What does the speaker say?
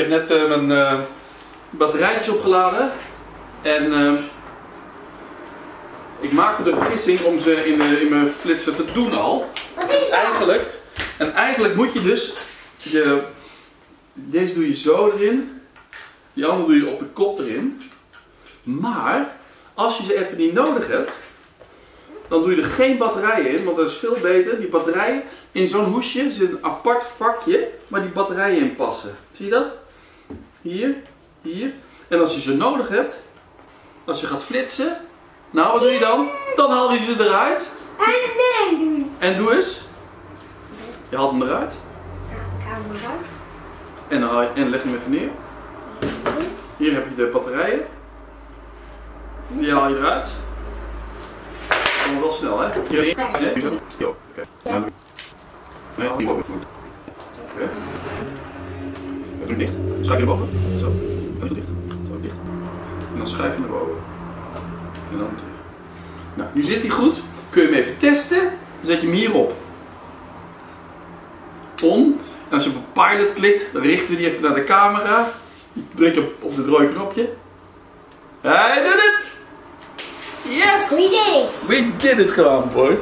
heb net eh, mijn eh batterijtjes opgeladen. En eh, ik maakte de vergissing om ze in, de, in mijn flitser te doen al. Wat is dat? Eigenlijk, en eigenlijk moet je dus, je, deze doe je zo erin, die andere doe je op de kop erin. Maar, als je ze even niet nodig hebt, dan doe je er geen batterijen in, want dat is veel beter. Die batterijen, in zo'n hoesje zit een apart vakje waar die batterijen in passen. Zie je dat? Hier, hier. En als je ze nodig hebt, als je gaat flitsen, nou wat doe je dan? Dan haal je ze eruit. En doen. En doe eens. Je haalt hem eruit. Camera. En, dan haal je, en leg hem even neer. Hier heb je de batterijen. Die haal je eruit. Kom wel snel, hè? Hier, nee, oké. Ja, Nee. Oké. Doe dicht. Schuif je naar boven. Zo. En doe dicht. Zo, dicht. En dan schuif je naar boven. En dan terug. Nou, nu zit hij goed. Kun je hem even testen. Dan zet je hem hierop. On. En als je op een pilot klikt, dan richten we die even naar de camera. Druk je op, op het rode knopje. Hij doet het! Yes! We did it. We did it gewoon, boys.